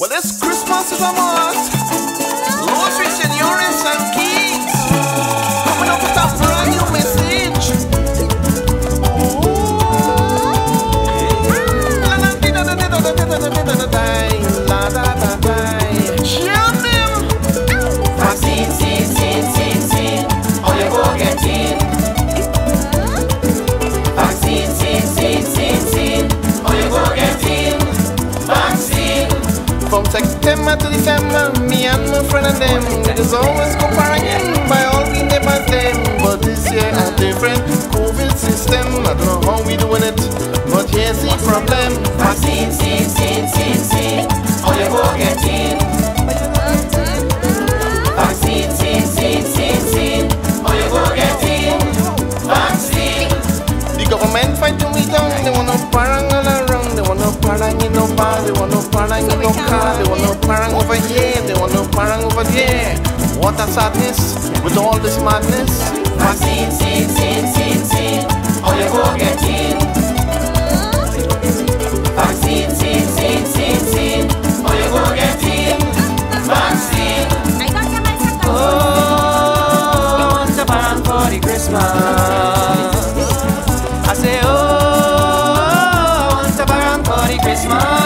Well, this Christmas is a must. Los Ruiseñores and Kiegs coming friend and them, we always go partying by all we never them. But this year a different COVID system. I don't know how we doing it, but here's the problem. Vaccine, sin, sin, sin, sin. Oh, you go get in. They want no parang over here. They want no parang over there. What a sadness with all this madness. Vaccine, sin, sin, sin, sin. Oh, you in. Sin, sin, sin, sin. Oh, you go get in. Vaccine. Oh, for the Christmas. I say, oh, want a for the Christmas.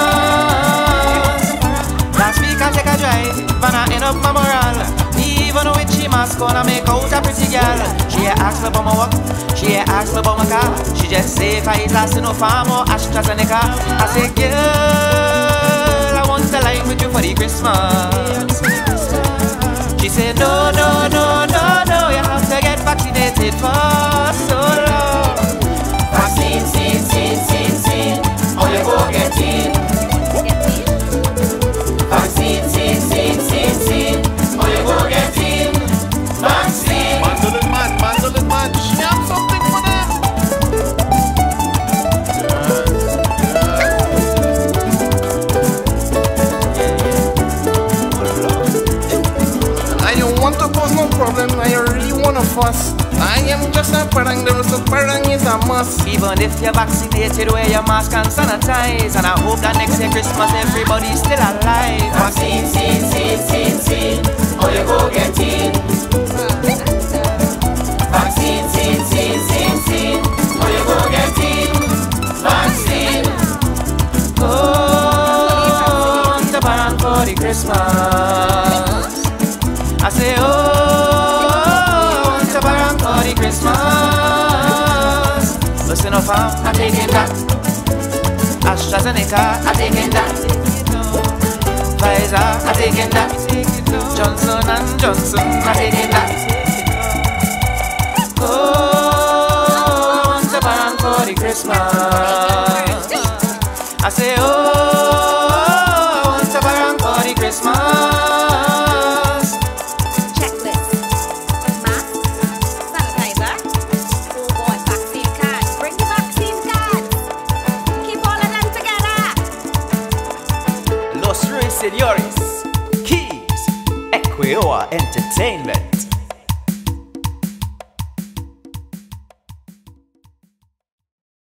Mask on, make out a pretty girl. She ain't ask me about my work, she ain't ask me about my car. She just say if I eat last no farm or AstraZeneca. I say, girl, I want to line with you for the Christmas. She said, no, no, fuss. I am just a parang, the rest of parang is a must. Even if you're vaccinated, wear your mask and sanitize. And I hope that next year Christmas everybody's still alive. Vaccine, sin, sin, sin, sin. Oh, you go get in. Vaccine, sin, sin, sin, sin. Oh, you go get in. Vaccine. Oh, the for the Christmas. I say, oh, Listen I'm taking that. AstraZeneca, I'm taking that. Pfizer, I'm taking that. Johnson and Johnson, I'm taking that. Oh, the bang for the Christmas. I say, oh, Ruiseñores, Kiegs, Ekweoha Entertainment.